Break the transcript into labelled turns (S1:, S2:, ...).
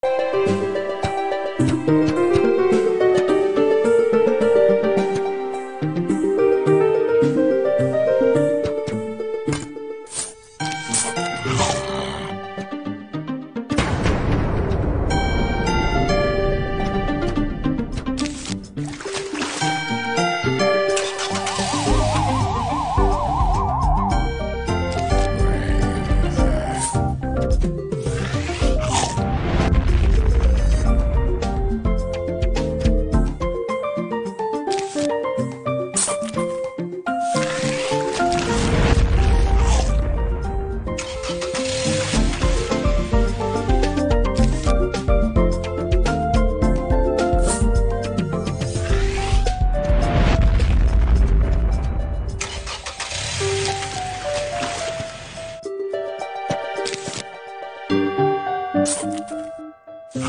S1: thank you
S2: 好。